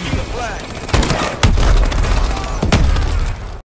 taking the